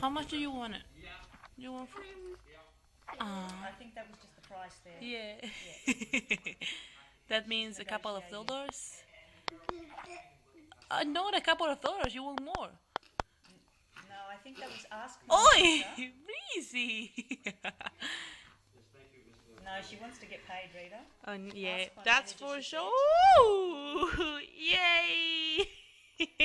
How much do you want it? You want? Ah, I think that was just the price there. yeah. that means a couple of dollars. Uh, not a couple of dollars. You want more? No, I think that was asked. Oi, breezy. No, she wants to get paid, Rita. Oh, yeah, that's for sure. Yay!